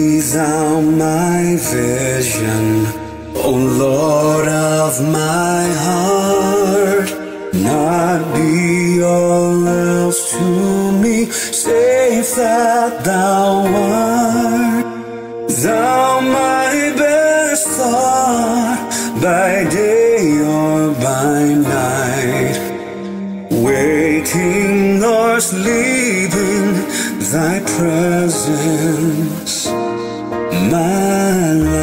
These are my vision, O Lord of my heart. Not be all else to me, save that thou art. Thou thy presence, my light.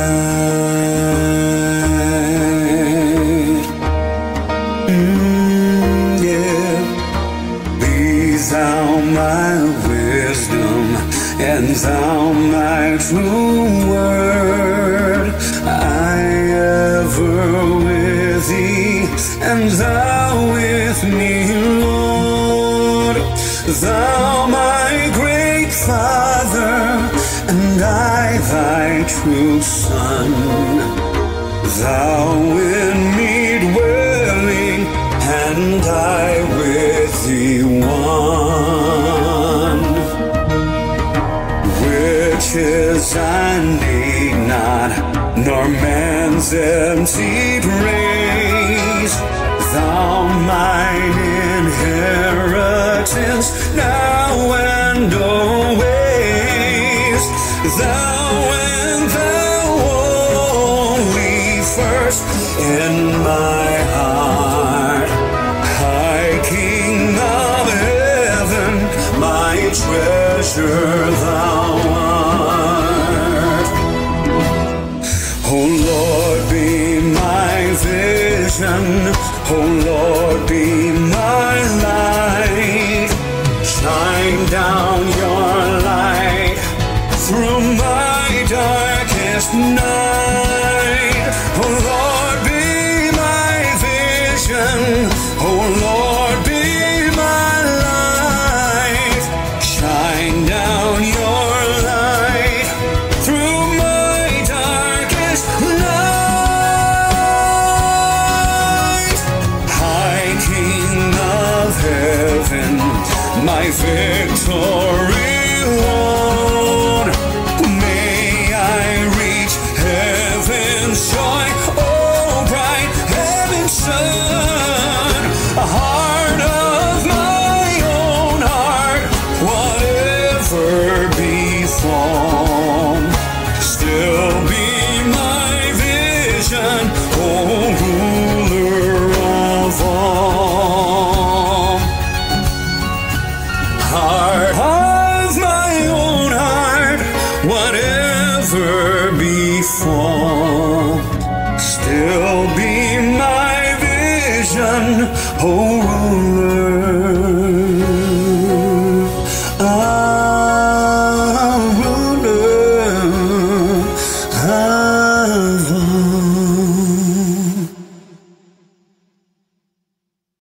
Mm, yeah. Be thou my wisdom, and thou my true word. I ever with thee, and thou with me, Lord. Thou my great Father, and I thy true Son. Thou in me dwelling, and I with thee one. Riches I need not, nor man's empty praise. Thou mine treasure thou art. Oh Lord, be my vision. Oh Lord, be my light. Shine down your light through my darkest night. Victory Heart. Of my own heart, whatever befall, still be